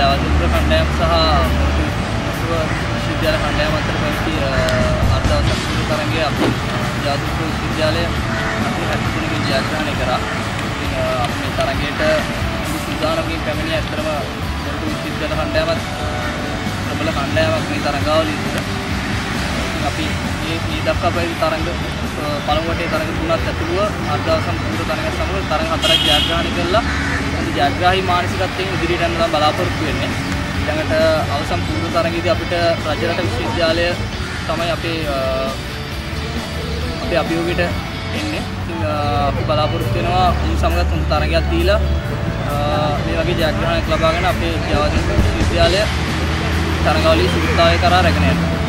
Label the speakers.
Speaker 1: සහ විශ්වවිද්‍යාල කණ්ඩායම අතර පැවති අර්ධවසර පුරු තරගයේ අපි ජාතික විශ්වවිද්‍යාලය අපි 73කින් ජයග්‍රහණය කරා. ඉතින් අපි මේ තරගයට සූදානම්කින් පැමිණි ඇත්තටම මොකද විශ්වවිද්‍යාල කණ්ඩායමත් ප්‍රබල කණ්ඩායමක් මේ තරගාවලිය තුළ. ඉතින් අපි මේ මේ දක්වා පැවති තරඟ පළමු වටේ තරඟ තුනත් ඇතුළුව අර්ධවසම් පුරු තරඟ සමග තරඟ හතරක් ජයග්‍රහණය කළා. අපි ජයග්‍රාහී මානසිකත්වයෙන් ඉදිරියට යන්න තමයි බලාපොරොත්තු වෙන්නේ. ඊළඟට අවසන් පුරුදු තරගයේදී අපිට රජරට විශ්වවිද්‍යාලය තමයි අපේ අපේ අභියෝගයට එන්නේ. ඉතින් අපි බලාපොරොත්තු වෙනවා උන් සමගත් හොඳ තරගයක් දීලා මේ වගේ ජයග්‍රහණයක් ලබාගෙන අපේ ජාතික විශ්වවිද්‍යාලය තරගාවලියේ සුදුතාවය කරා රැගෙන යන්න.